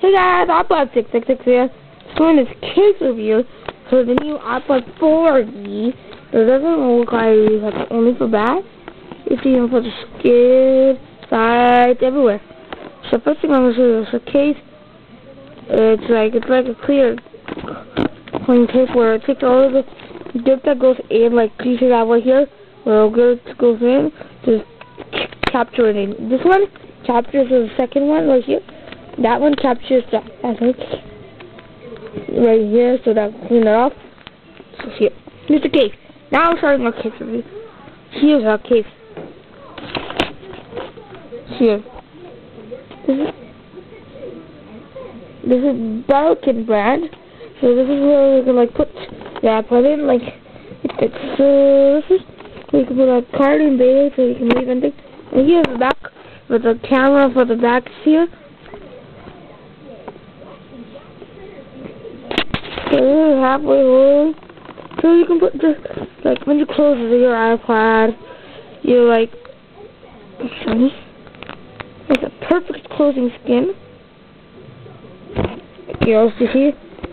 Hey guys, iPod 666 here. Doing this case review for the new iPod 4G. It doesn't look like it's only for back. It's even for the skid, sides, everywhere. So first thing I'm gonna show you is a case. It's like it's like a clear clean tape where it takes all of the dirt that goes in, like you see that right here, where it goes in, just capture it in. This one captures the second one right here. That one captures I think, right here, so that clean it off. So here, here's the case. Now I'm starting our case review. Here's our case. Here. This is this is Belkin brand. So this is where we can like put yeah, put in like it fits. So uh, this is we can put a card in there so you can leave anything. And here's the back with the camera for the back here. Home. So you can put just like when you close your iPod, you like it's a perfect closing skin. Girls, also see?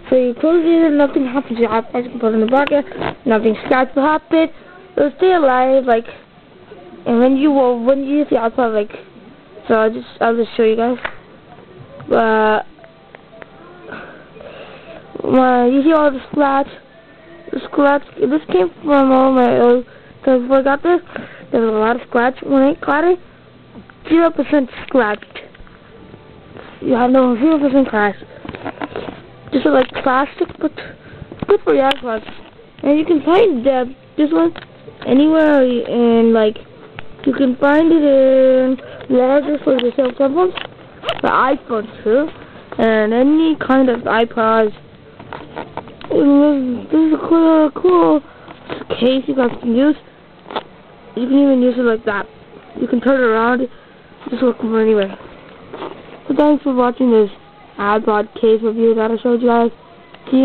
So you close it and nothing happens your iPod. You can put in the pocket. Nothing scratch will happen. It'll stay alive, like. And when you will, when you use the iPod, like. So I'll just, I'll just show you guys. But my you see all the scratch the scratch this came from all my old because before I got this there was a lot of scratch. When I got it zero percent scratched. Yeah no zero percent scratched just like plastic but good for your iPods and you can find this one anywhere and like you can find it in larger for the cell phones the iPhone too. And any kind of iPods this is a cool, uh, cool case you guys can use. You can even use it like that. You can turn it around, just look from anywhere. So thanks for watching this iPod case review that I showed you guys. See